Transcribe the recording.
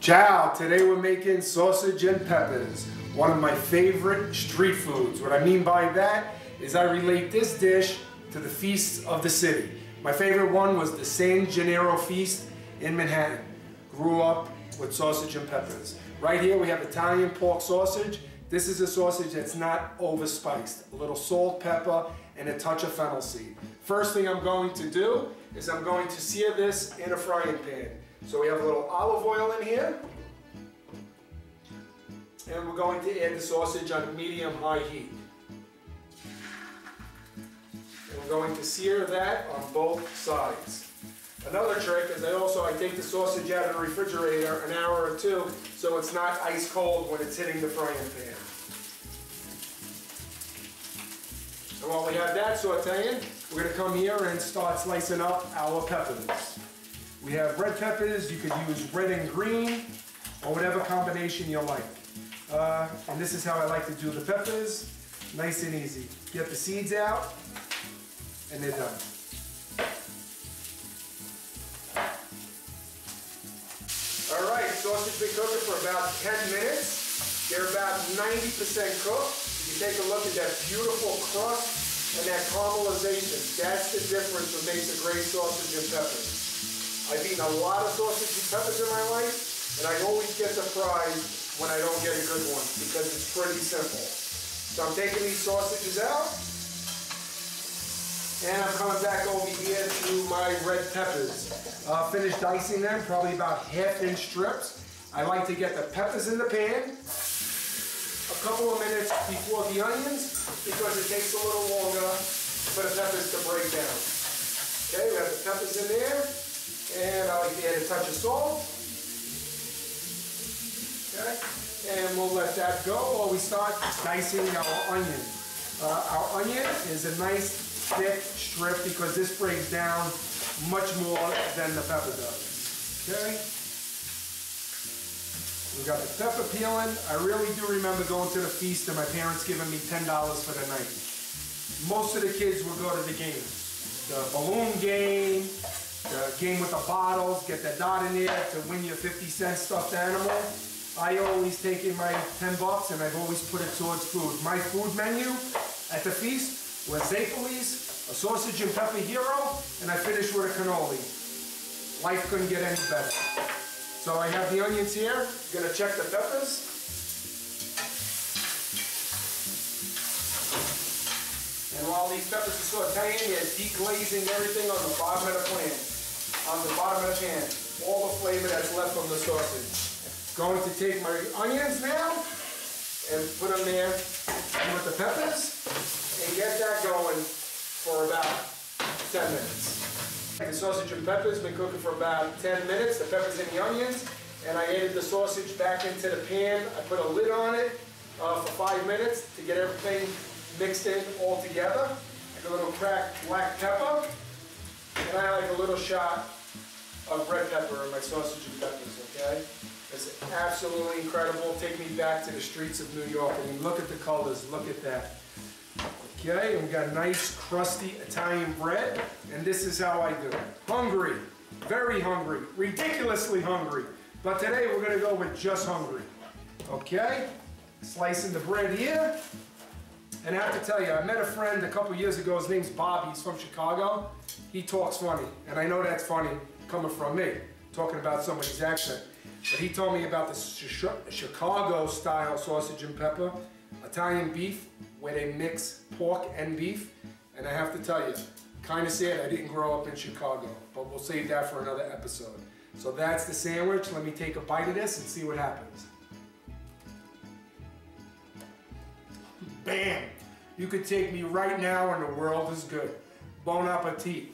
Ciao! Today we're making sausage and peppers, one of my favorite street foods. What I mean by that is I relate this dish to the feasts of the city. My favorite one was the San Gennaro feast in Manhattan. Grew up with sausage and peppers. Right here we have Italian pork sausage. This is a sausage that's not overspiced. A little salt, pepper, and a touch of fennel seed. First thing I'm going to do is I'm going to sear this in a frying pan. So we have a little olive oil in here. And we're going to add the sausage on medium-high heat. And we're going to sear that on both sides. Another trick is I also I take the sausage out of the refrigerator an hour or two so it's not ice cold when it's hitting the frying pan. And while we have that sauteing, we're going to come here and start slicing up our peppers. We have red peppers, you could use red and green, or whatever combination you like. Uh, and this is how I like to do the peppers, nice and easy. Get the seeds out, and they're done. All right, sausage been cooking for about 10 minutes. They're about 90% cooked. You take a look at that beautiful crust and that caramelization. That's the difference what makes a great sausage and peppers. I've eaten a lot of sausage and peppers in my life, and I always get surprised when I don't get a good one because it's pretty simple. So I'm taking these sausages out, and I'm coming back over here to my red peppers. Uh, finished dicing them, probably about half inch strips. I like to get the peppers in the pan a couple of minutes before the onions because it takes a little longer for the peppers to break down. Okay, we have the peppers in there. And I like to add a touch of salt. Okay, and we'll let that go while we start dicing our onion. Uh, our onion is a nice thick strip because this breaks down much more than the pepper does. Okay. We got the pepper peeling. I really do remember going to the feast and my parents giving me $10 for the night. Most of the kids would go to the games. The balloon game, the game with the bottles, get the dot in there to win your 50 cent stuffed animal. I always take in my 10 bucks and I've always put it towards food. My food menu at the feast was zeppoli's, a sausage and pepper hero, and I finished with a cannoli. Life couldn't get any better. So I have the onions here, I'm gonna check the peppers. And while these peppers are sauteing, you're deglazing everything on the bottom of the pan on the bottom of the pan. All the flavor that's left from the sausage. Going to take my onions now and put them there with the peppers and get that going for about 10 minutes. The sausage and peppers been cooking for about 10 minutes, the peppers and the onions, and I added the sausage back into the pan. I put a lid on it uh, for five minutes to get everything mixed in all together. Like a little cracked black pepper, and I like a little shot of red pepper in my sausage and peppers, okay? It's absolutely incredible. Take me back to the streets of New York. I mean, look at the colors, look at that. Okay, and we got nice, crusty Italian bread, and this is how I do it. Hungry, very hungry, ridiculously hungry. But today we're gonna go with just hungry. Okay, slicing the bread here. And I have to tell you, I met a friend a couple years ago, his name's Bob, he's from Chicago. He talks funny, and I know that's funny coming from me, talking about somebody's accent. But he told me about the Chicago style sausage and pepper, Italian beef, where they mix pork and beef. And I have to tell you, kind of sad I didn't grow up in Chicago, but we'll save that for another episode. So that's the sandwich. Let me take a bite of this and see what happens. Bam! You could take me right now and the world is good. Bon appetit.